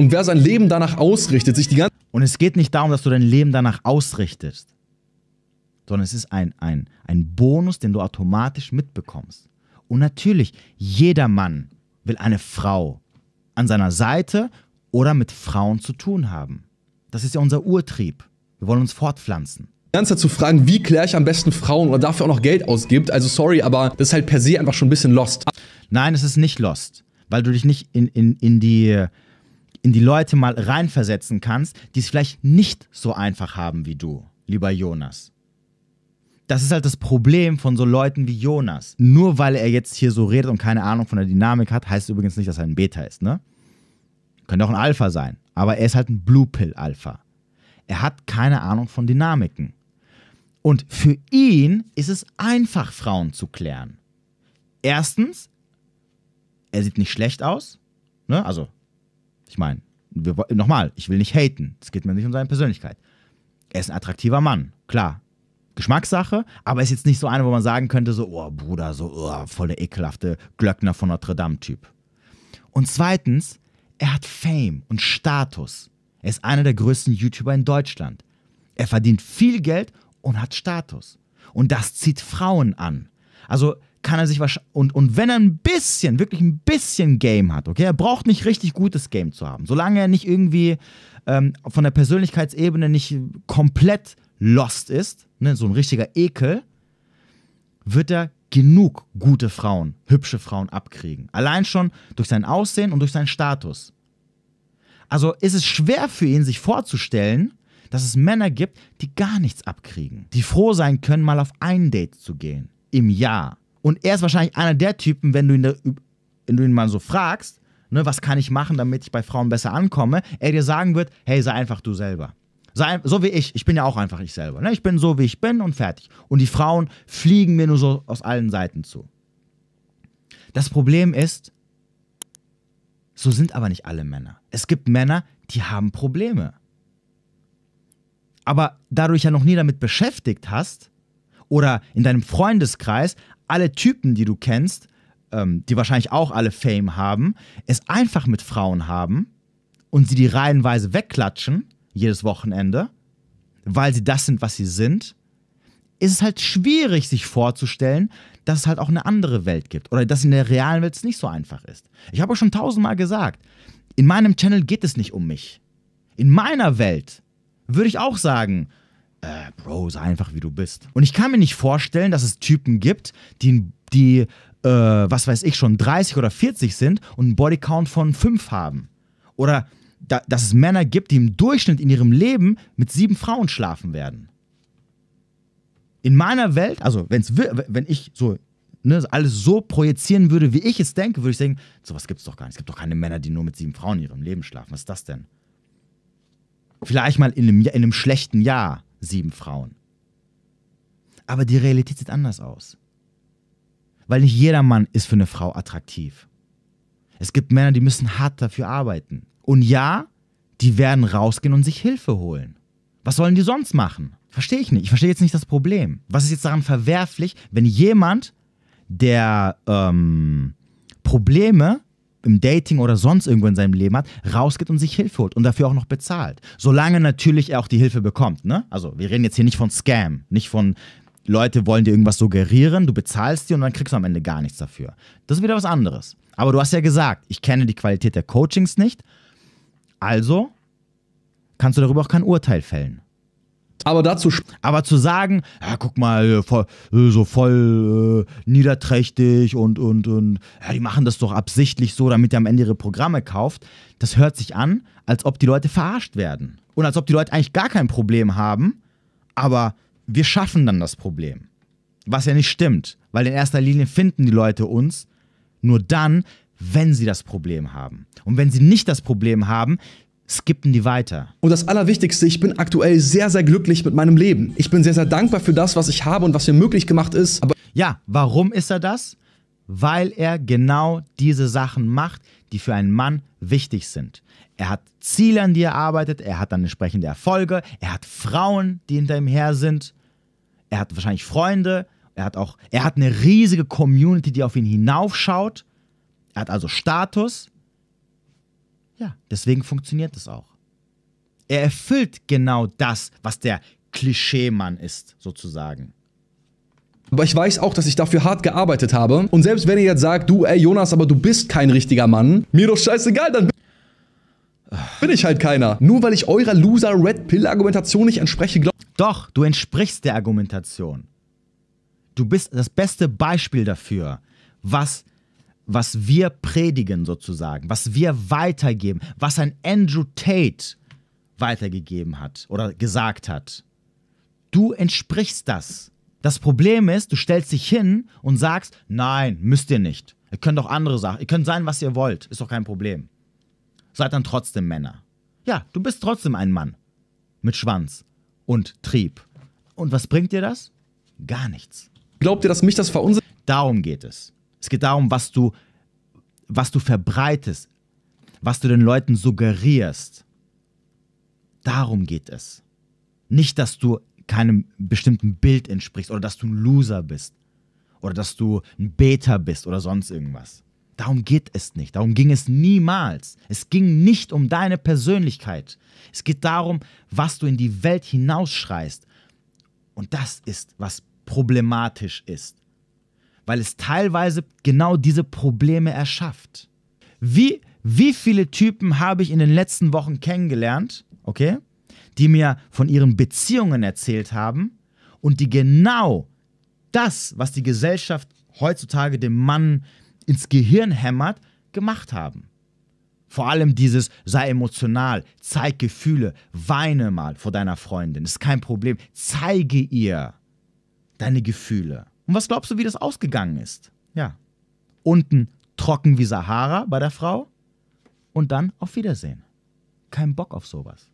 Und wer sein Leben danach ausrichtet, sich die ganze Und es geht nicht darum, dass du dein Leben danach ausrichtest, sondern es ist ein, ein, ein Bonus, den du automatisch mitbekommst. Und natürlich, jeder Mann will eine Frau an seiner Seite oder mit Frauen zu tun haben. Das ist ja unser Urtrieb. Wir wollen uns fortpflanzen. ganze Zeit zu fragen, wie kläre ich am besten Frauen oder dafür auch noch Geld ausgibt. Also sorry, aber das ist halt per se einfach schon ein bisschen lost. Nein, es ist nicht lost, weil du dich nicht in, in, in, die, in die Leute mal reinversetzen kannst, die es vielleicht nicht so einfach haben wie du, lieber Jonas. Das ist halt das Problem von so Leuten wie Jonas. Nur weil er jetzt hier so redet und keine Ahnung von der Dynamik hat, heißt übrigens nicht, dass er ein Beta ist, ne? Könnte auch ein Alpha sein, aber er ist halt ein Blue Pill Alpha. Er hat keine Ahnung von Dynamiken. Und für ihn ist es einfach, Frauen zu klären. Erstens, er sieht nicht schlecht aus. Ne? Also, ich meine, nochmal, ich will nicht haten. Es geht mir nicht um seine Persönlichkeit. Er ist ein attraktiver Mann, klar. Geschmackssache, aber er ist jetzt nicht so einer, wo man sagen könnte, so, oh Bruder, so, oh, voll der ekelhafte Glöckner von Notre Dame-Typ. Und zweitens, er hat Fame und Status. Er ist einer der größten YouTuber in Deutschland. Er verdient viel Geld und hat Status. Und das zieht Frauen an. Also kann er sich wahrscheinlich. Und, und wenn er ein bisschen, wirklich ein bisschen Game hat, okay, er braucht nicht richtig gutes Game zu haben. Solange er nicht irgendwie ähm, von der Persönlichkeitsebene nicht komplett lost ist, ne, so ein richtiger Ekel, wird er genug gute Frauen, hübsche Frauen abkriegen. Allein schon durch sein Aussehen und durch seinen Status. Also ist es schwer für ihn, sich vorzustellen, dass es Männer gibt, die gar nichts abkriegen. Die froh sein können, mal auf ein Date zu gehen. Im Jahr. Und er ist wahrscheinlich einer der Typen, wenn du ihn, wenn du ihn mal so fragst, ne, was kann ich machen, damit ich bei Frauen besser ankomme, er dir sagen wird, hey, sei einfach du selber. Sei, so wie ich. Ich bin ja auch einfach ich selber. Ne? Ich bin so, wie ich bin und fertig. Und die Frauen fliegen mir nur so aus allen Seiten zu. Das Problem ist, so sind aber nicht alle Männer. Es gibt Männer, die haben Probleme. Aber da du dich ja noch nie damit beschäftigt hast, oder in deinem Freundeskreis, alle Typen, die du kennst, ähm, die wahrscheinlich auch alle Fame haben, es einfach mit Frauen haben und sie die reihenweise wegklatschen, jedes Wochenende, weil sie das sind, was sie sind, ist es halt schwierig, sich vorzustellen, dass es halt auch eine andere Welt gibt oder dass in der realen Welt es nicht so einfach ist. Ich habe auch schon tausendmal gesagt, in meinem Channel geht es nicht um mich. In meiner Welt würde ich auch sagen, äh, Bro, sei einfach wie du bist. Und ich kann mir nicht vorstellen, dass es Typen gibt, die, die äh, was weiß ich, schon 30 oder 40 sind und einen Bodycount von 5 haben. Oder da, dass es Männer gibt, die im Durchschnitt in ihrem Leben mit sieben Frauen schlafen werden. In meiner Welt, also wenn's, wenn ich so ne, alles so projizieren würde, wie ich es denke, würde ich sagen, sowas gibt es doch gar nicht. Es gibt doch keine Männer, die nur mit sieben Frauen in ihrem Leben schlafen. Was ist das denn? Vielleicht mal in einem, in einem schlechten Jahr sieben Frauen. Aber die Realität sieht anders aus. Weil nicht jeder Mann ist für eine Frau attraktiv. Es gibt Männer, die müssen hart dafür arbeiten. Und ja, die werden rausgehen und sich Hilfe holen. Was sollen die sonst machen? Verstehe ich nicht. Ich verstehe jetzt nicht das Problem. Was ist jetzt daran verwerflich, wenn jemand, der ähm, Probleme im Dating oder sonst irgendwo in seinem Leben hat, rausgeht und sich Hilfe holt und dafür auch noch bezahlt. Solange natürlich er auch die Hilfe bekommt. Ne? Also wir reden jetzt hier nicht von Scam, nicht von Leute wollen dir irgendwas suggerieren, du bezahlst dir und dann kriegst du am Ende gar nichts dafür. Das ist wieder was anderes. Aber du hast ja gesagt, ich kenne die Qualität der Coachings nicht, also kannst du darüber auch kein Urteil fällen. Aber dazu. Aber zu sagen, ja, guck mal, voll, so voll äh, niederträchtig und, und, und, ja, die machen das doch absichtlich so, damit ihr am Ende ihre Programme kauft, das hört sich an, als ob die Leute verarscht werden. Und als ob die Leute eigentlich gar kein Problem haben, aber wir schaffen dann das Problem. Was ja nicht stimmt, weil in erster Linie finden die Leute uns nur dann, wenn sie das Problem haben. Und wenn sie nicht das Problem haben, skippen die weiter. Und das Allerwichtigste, ich bin aktuell sehr, sehr glücklich mit meinem Leben. Ich bin sehr, sehr dankbar für das, was ich habe und was mir möglich gemacht ist. Aber ja, warum ist er das? Weil er genau diese Sachen macht, die für einen Mann wichtig sind. Er hat Ziele, an die er arbeitet, er hat dann entsprechende Erfolge, er hat Frauen, die hinter ihm her sind, er hat wahrscheinlich Freunde, er hat auch, er hat eine riesige Community, die auf ihn hinaufschaut, er hat also Status Ja, deswegen funktioniert es auch. Er erfüllt genau das, was der Klischeemann ist, sozusagen. Aber ich weiß auch, dass ich dafür hart gearbeitet habe. Und selbst wenn ihr jetzt sagt, du, ey Jonas, aber du bist kein richtiger Mann, mir doch scheißegal, dann bin ich halt keiner. Nur weil ich eurer Loser Red Pill Argumentation nicht entspreche, glaubt Doch, du entsprichst der Argumentation. Du bist das beste Beispiel dafür, was, was wir predigen sozusagen, was wir weitergeben, was ein Andrew Tate weitergegeben hat oder gesagt hat. Du entsprichst das. Das Problem ist, du stellst dich hin und sagst, nein, müsst ihr nicht. Ihr könnt auch andere Sachen, ihr könnt sein, was ihr wollt, ist doch kein Problem. Seid dann trotzdem Männer. Ja, du bist trotzdem ein Mann. Mit Schwanz und Trieb. Und was bringt dir das? Gar nichts. glaubt ihr, dass mich das verunsichert? Darum geht es. Es geht darum, was du, was du verbreitest, was du den Leuten suggerierst. Darum geht es. Nicht, dass du keinem bestimmten Bild entsprichst oder dass du ein Loser bist oder dass du ein Beta bist oder sonst irgendwas. Darum geht es nicht. Darum ging es niemals. Es ging nicht um deine Persönlichkeit. Es geht darum, was du in die Welt hinausschreist. Und das ist, was problematisch ist. Weil es teilweise genau diese Probleme erschafft. Wie, wie viele Typen habe ich in den letzten Wochen kennengelernt, okay, die mir von ihren Beziehungen erzählt haben und die genau das, was die Gesellschaft heutzutage dem Mann ins Gehirn hämmert, gemacht haben. Vor allem dieses, sei emotional, zeig Gefühle, weine mal vor deiner Freundin, ist kein Problem. Zeige ihr deine Gefühle. Und was glaubst du, wie das ausgegangen ist? Ja. Unten trocken wie Sahara bei der Frau und dann auf Wiedersehen. Kein Bock auf sowas.